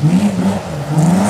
Hum.